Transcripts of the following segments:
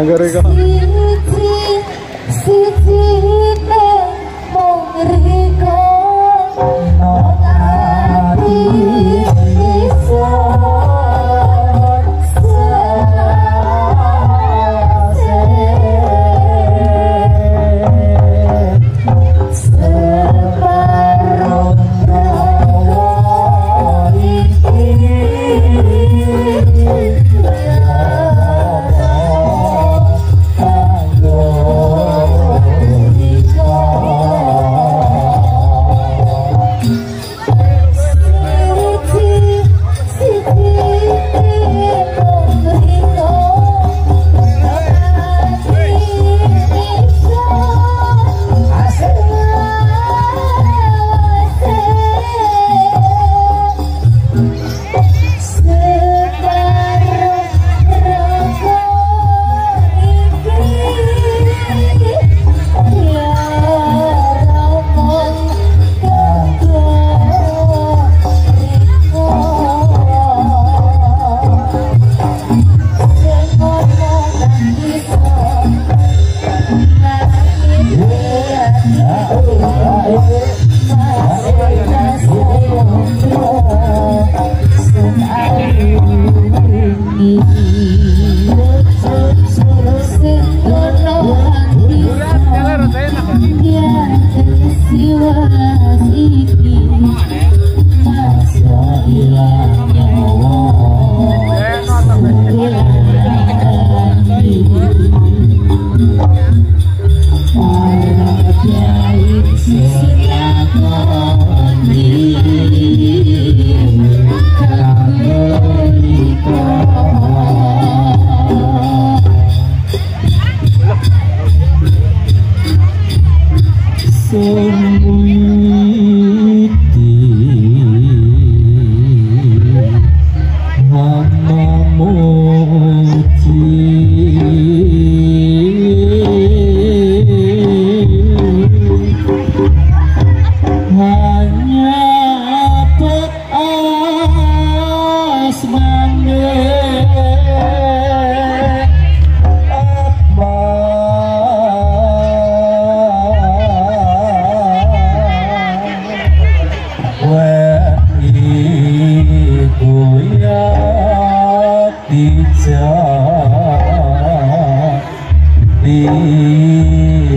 Hanger Tidak Tidak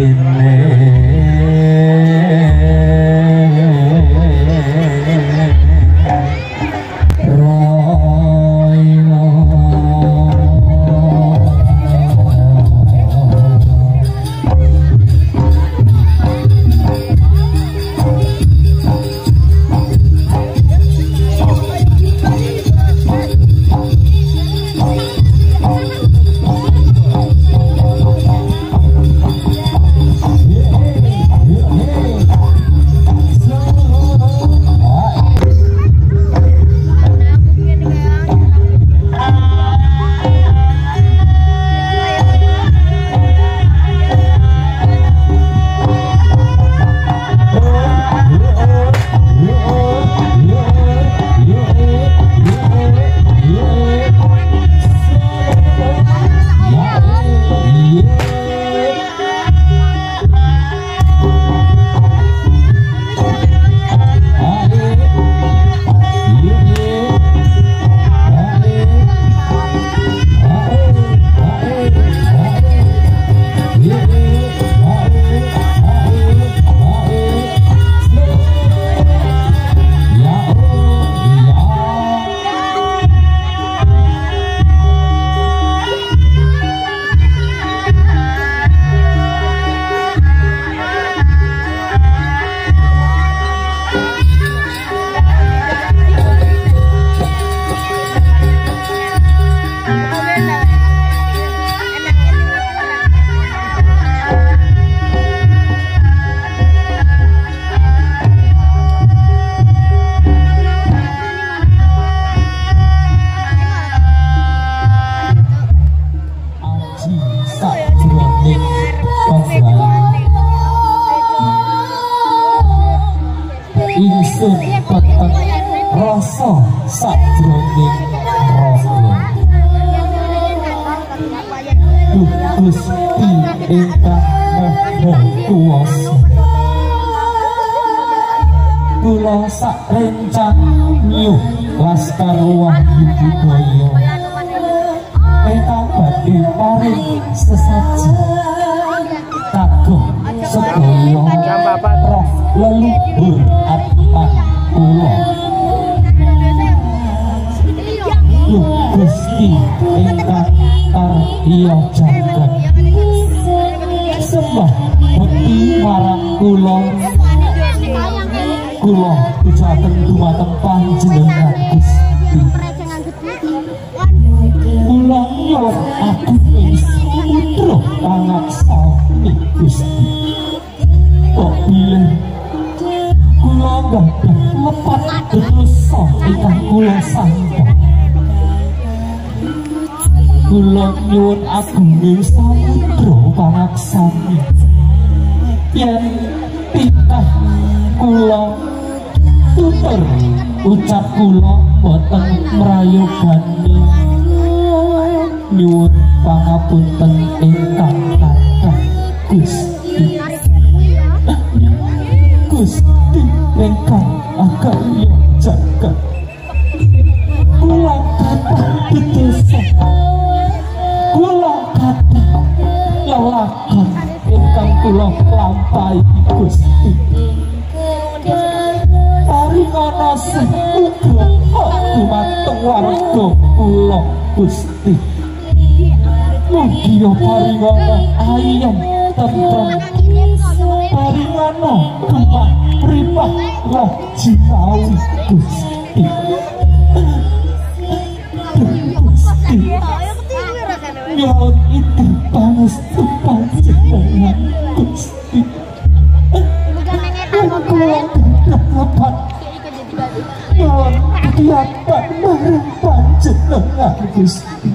Ayu Laskar Wahyu Budoyo Peta badhe paring sesaji. Kagum sedaya roh leluhur atman kula Duh Gusti ingkang sembah bekti marang kula kula Kejaten dumatepan jenengan Gusti Mulan aku ing putra sakti. Gusti. Kok pilih kula gadah lepat dosa ingkang kula sangka. Kula nyuwun agunging samudra pangaksami yen titah kula tutur ucap kula boten merayukan nyuwun. Pangapunten ingkang kathah Gusti. Gusti ingkang agak ya jaga. Kula kathah pitulungan kula kathah lelakon ingkang kula lampahi Gusti. tasih kudu dumateng warga kula Gusti. Mugi paringana ayem tentrem. Paringana gempah ripah roh jiwa Gusti. Gusti. Nyawa itu panas tepat sepanjang Gusti. Gusti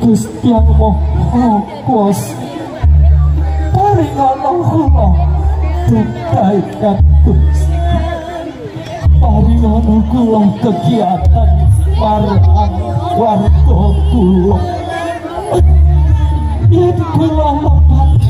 Gusti yang Maha Kuasa paringana kula dukaikan Gusti paringana kula kegiatan marang warga kula yen kula lepat